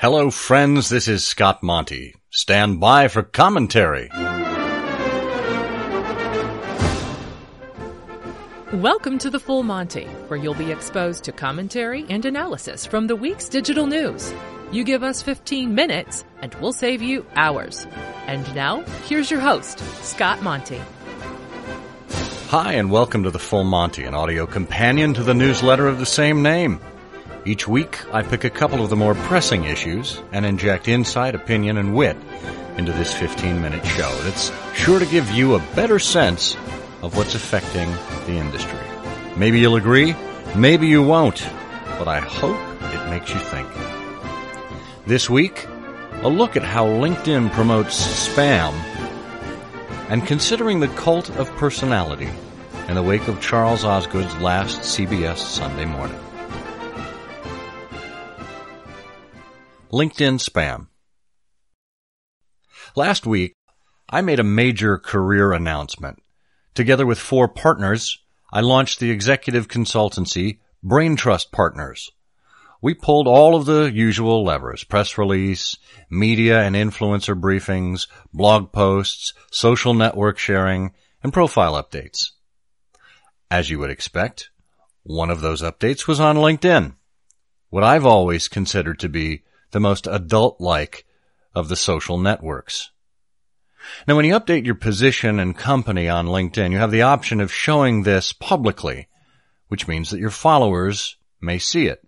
Hello, friends. This is Scott Monty. Stand by for commentary. Welcome to the Full Monty, where you'll be exposed to commentary and analysis from the week's digital news. You give us 15 minutes, and we'll save you hours. And now, here's your host, Scott Monty. Hi, and welcome to the Full Monty, an audio companion to the newsletter of the same name. Each week, I pick a couple of the more pressing issues and inject insight, opinion, and wit into this 15 minute show that's sure to give you a better sense of what's affecting the industry. Maybe you'll agree, maybe you won't, but I hope it makes you think. This week, a look at how LinkedIn promotes spam and considering the cult of personality in the wake of Charles Osgood's last CBS Sunday morning. LinkedIn spam. Last week, I made a major career announcement. Together with four partners, I launched the executive consultancy Brain Trust Partners. We pulled all of the usual levers, press release, media and influencer briefings, blog posts, social network sharing, and profile updates. As you would expect, one of those updates was on LinkedIn, what I've always considered to be the most adult-like of the social networks. Now, when you update your position and company on LinkedIn, you have the option of showing this publicly, which means that your followers may see it.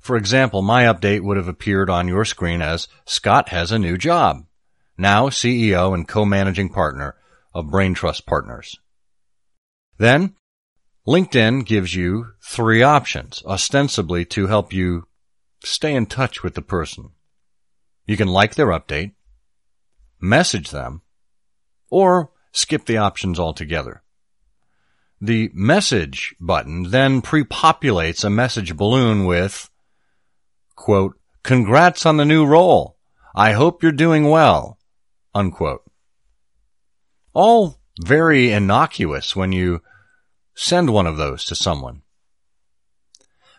For example, my update would have appeared on your screen as Scott has a new job, now CEO and co-managing partner of Brain Trust Partners. Then, LinkedIn gives you three options, ostensibly to help you stay in touch with the person. You can like their update, message them, or skip the options altogether. The message button then pre-populates a message balloon with, quote, congrats on the new role. I hope you're doing well, unquote. All very innocuous when you send one of those to someone.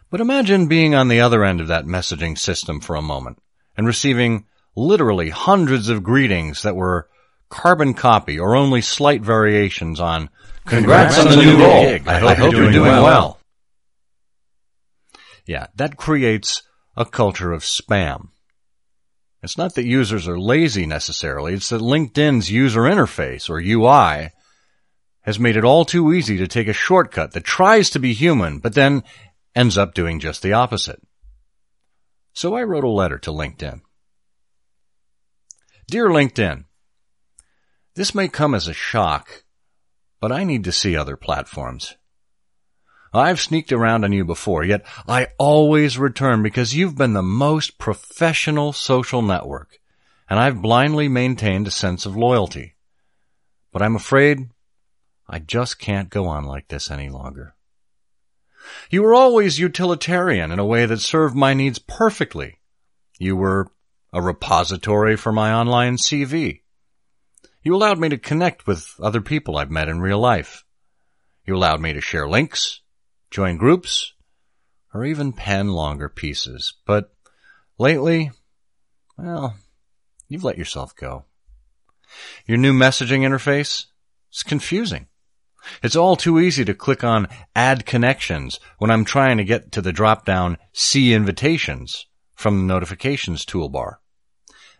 But imagine being on the other end of that messaging system for a moment and receiving literally hundreds of greetings that were carbon copy or only slight variations on congrats, congrats on, the, new role. Gig. I hope, I hope you're, doing, doing well. well. Yeah, that creates a culture of spam. It's not that users are lazy necessarily, it's that LinkedIn's user interface or UI has made it all too easy to take a shortcut that tries to be human, but then ends up doing just the opposite. So I wrote a letter to LinkedIn. Dear LinkedIn, this may come as a shock, but I need to see other platforms. I've sneaked around on you before, yet I always return because you've been the most professional social network, and I've blindly maintained a sense of loyalty. But I'm afraid I just can't go on like this any longer. You were always utilitarian in a way that served my needs perfectly. You were a repository for my online CV. You allowed me to connect with other people I've met in real life. You allowed me to share links, join groups, or even pen longer pieces. But lately, well, you've let yourself go. Your new messaging interface is confusing. It's all too easy to click on add connections when I'm trying to get to the drop down see invitations from the notifications toolbar.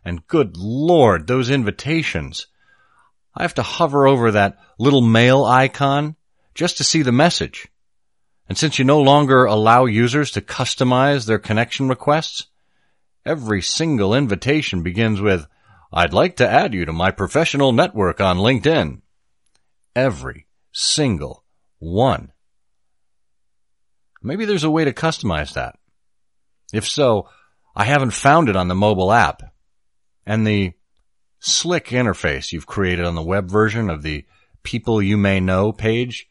And good lord, those invitations. I have to hover over that little mail icon just to see the message. And since you no longer allow users to customize their connection requests, every single invitation begins with, I'd like to add you to my professional network on LinkedIn. Every single one. Maybe there's a way to customize that. If so, I haven't found it on the mobile app. And the slick interface you've created on the web version of the people you may know page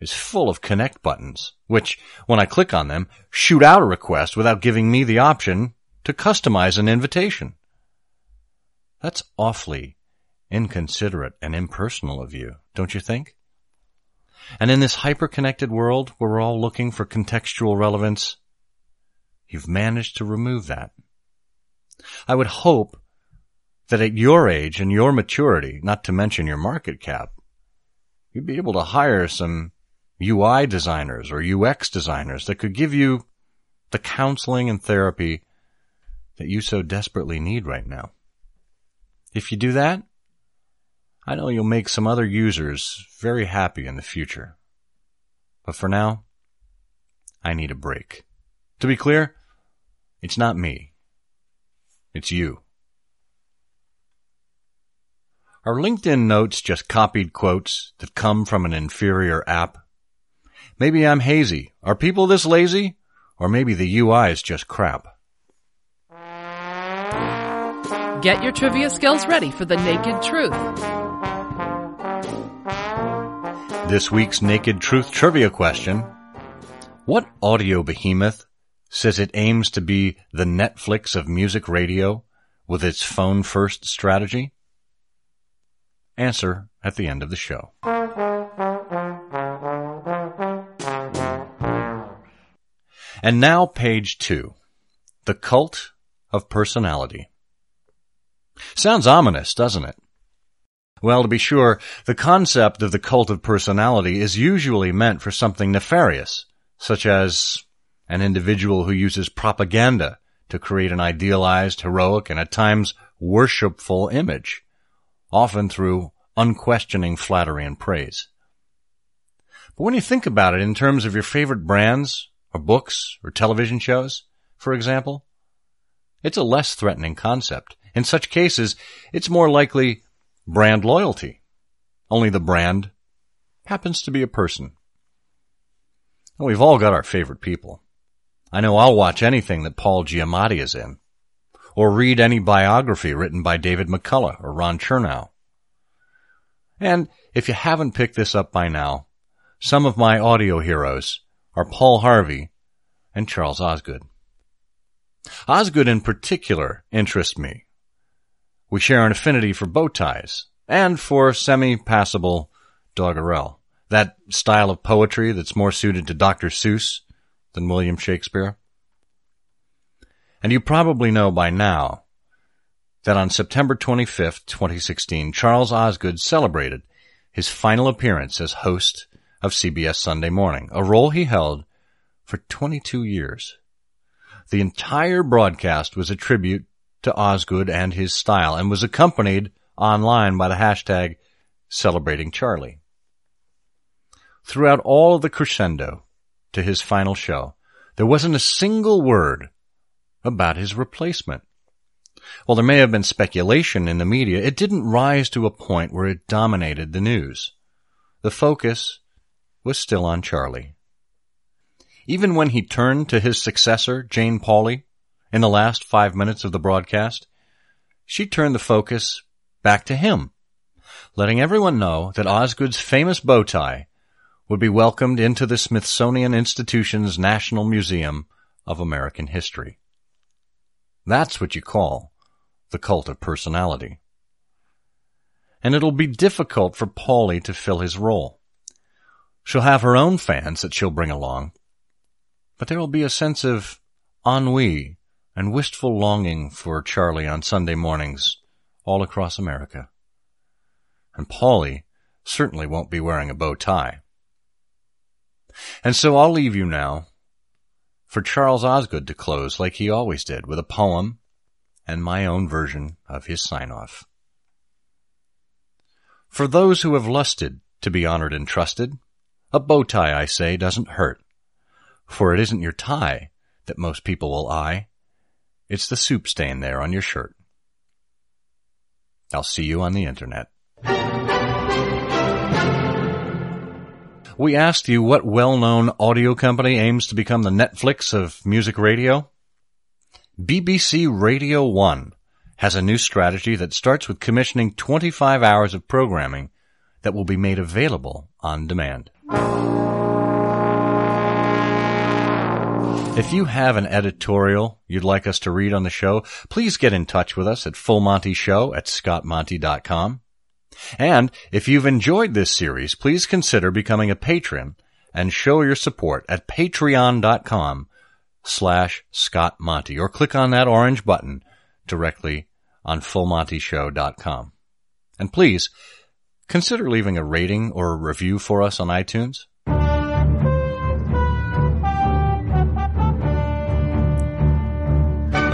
is full of connect buttons, which, when I click on them, shoot out a request without giving me the option to customize an invitation. That's awfully inconsiderate and impersonal of you, don't you think? And in this hyper-connected world where we're all looking for contextual relevance, you've managed to remove that. I would hope that at your age and your maturity, not to mention your market cap, you'd be able to hire some UI designers or UX designers that could give you the counseling and therapy that you so desperately need right now. If you do that, I know you'll make some other users very happy in the future. But for now, I need a break. To be clear, it's not me. It's you. Are LinkedIn notes just copied quotes that come from an inferior app? Maybe I'm hazy. Are people this lazy? Or maybe the UI is just crap. Get your trivia skills ready for the naked truth. This week's Naked Truth trivia question. What audio behemoth says it aims to be the Netflix of music radio with its phone first strategy? Answer at the end of the show. And now page two. The Cult of Personality. Sounds ominous, doesn't it? Well, to be sure, the concept of the cult of personality is usually meant for something nefarious, such as an individual who uses propaganda to create an idealized, heroic, and at times worshipful image, often through unquestioning flattery and praise. But when you think about it in terms of your favorite brands, or books, or television shows, for example, it's a less threatening concept. In such cases, it's more likely brand loyalty. Only the brand happens to be a person. And we've all got our favorite people. I know I'll watch anything that Paul Giamatti is in, or read any biography written by David McCullough or Ron Chernow. And if you haven't picked this up by now, some of my audio heroes are Paul Harvey and Charles Osgood. Osgood in particular interests me we share an affinity for bow ties and for semi-passable doggerel, that style of poetry that's more suited to Dr. Seuss than William Shakespeare. And you probably know by now that on September 25th, 2016, Charles Osgood celebrated his final appearance as host of CBS Sunday Morning, a role he held for 22 years. The entire broadcast was a tribute to Osgood and his style and was accompanied online by the hashtag celebrating Charlie. Throughout all of the crescendo to his final show, there wasn't a single word about his replacement. While there may have been speculation in the media, it didn't rise to a point where it dominated the news. The focus was still on Charlie. Even when he turned to his successor, Jane Pauley, in the last five minutes of the broadcast, she turned the focus back to him, letting everyone know that Osgood's famous bow tie would be welcomed into the Smithsonian Institution's National Museum of American History. That's what you call the cult of personality. And it'll be difficult for Pauley to fill his role. She'll have her own fans that she'll bring along, but there will be a sense of ennui and wistful longing for Charlie on Sunday mornings all across America. And Pauley certainly won't be wearing a bow tie. And so I'll leave you now for Charles Osgood to close like he always did with a poem and my own version of his sign off. For those who have lusted to be honored and trusted, a bow tie, I say, doesn't hurt. For it isn't your tie that most people will eye, it's the soup stain there on your shirt. I'll see you on the internet. We asked you what well-known audio company aims to become the Netflix of music radio. BBC Radio 1 has a new strategy that starts with commissioning 25 hours of programming that will be made available on demand. If you have an editorial you'd like us to read on the show, please get in touch with us at fullmontyshow at scottmonty.com. And if you've enjoyed this series, please consider becoming a patron and show your support at patreon.com slash scottmonty or click on that orange button directly on FullMontyShow.com. And please consider leaving a rating or a review for us on iTunes.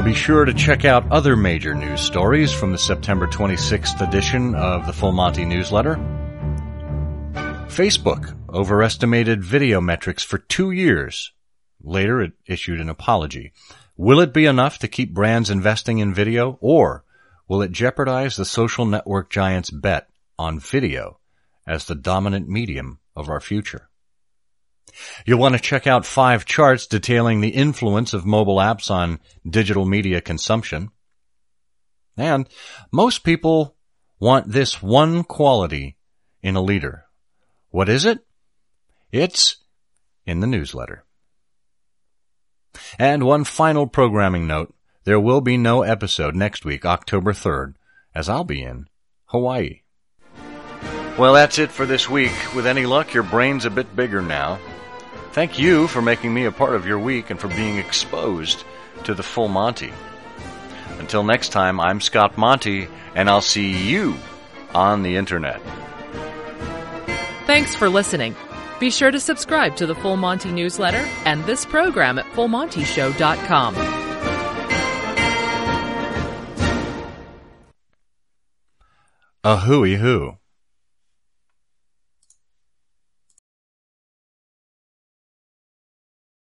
Be sure to check out other major news stories from the September 26th edition of the Full Monty newsletter. Facebook overestimated video metrics for two years. Later, it issued an apology. Will it be enough to keep brands investing in video, or will it jeopardize the social network giant's bet on video as the dominant medium of our future? You'll want to check out five charts detailing the influence of mobile apps on digital media consumption. And most people want this one quality in a leader. What is it? It's in the newsletter. And one final programming note. There will be no episode next week, October 3rd, as I'll be in Hawaii. Well, that's it for this week. With any luck, your brain's a bit bigger now. Thank you for making me a part of your week and for being exposed to the full Monty. Until next time, I'm Scott Monty, and I'll see you on the internet. Thanks for listening. Be sure to subscribe to the Full Monty newsletter and this program at FullMontyShow.com. A hooey hoo.